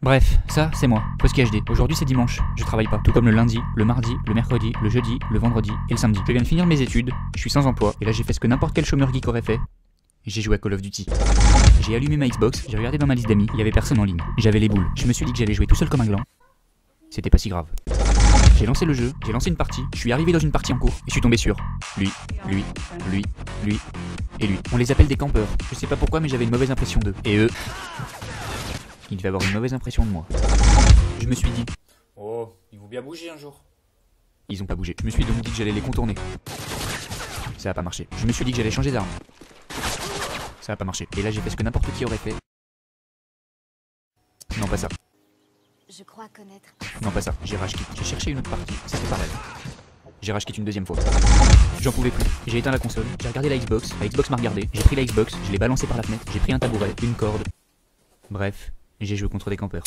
Bref, ça, c'est moi, Posky HD. Aujourd'hui, c'est dimanche. Je travaille pas. Tout comme le lundi, le mardi, le mercredi, le jeudi, le vendredi et le samedi. Je viens de finir mes études, je suis sans emploi, et là, j'ai fait ce que n'importe quel chômeur geek aurait fait. J'ai joué à Call of Duty. J'ai allumé ma Xbox, j'ai regardé dans ma liste d'amis, il y avait personne en ligne. J'avais les boules. Je me suis dit que j'allais jouer tout seul comme un gland. C'était pas si grave. J'ai lancé le jeu, j'ai lancé une partie, je suis arrivé dans une partie en cours, et je suis tombé sur lui, lui, lui, lui et lui. On les appelle des campeurs. Je sais pas pourquoi, mais j'avais une mauvaise impression d'eux. Et eux, ils devaient avoir une mauvaise impression de moi. Je me suis dit, Oh, ils vont bien bouger un jour. ils ont pas bougé. Je me suis donc dit que j'allais les contourner. Ça a pas marché. Je me suis dit que j'allais changer d'arme. Ça a pas marché. Et là, j'ai fait ce que n'importe qui aurait fait. Non, pas ça. Je crois connaître. Non, pas ça. J'ai rage quit. J'ai cherché une autre partie. C'était pareil. J'ai rage quit une deuxième fois. J'en pouvais plus. J'ai éteint la console. J'ai regardé la Xbox. La Xbox m'a regardé. J'ai pris la Xbox. Je l'ai balancée par la fenêtre. J'ai pris un tabouret, une corde. Bref, j'ai joué contre des campeurs.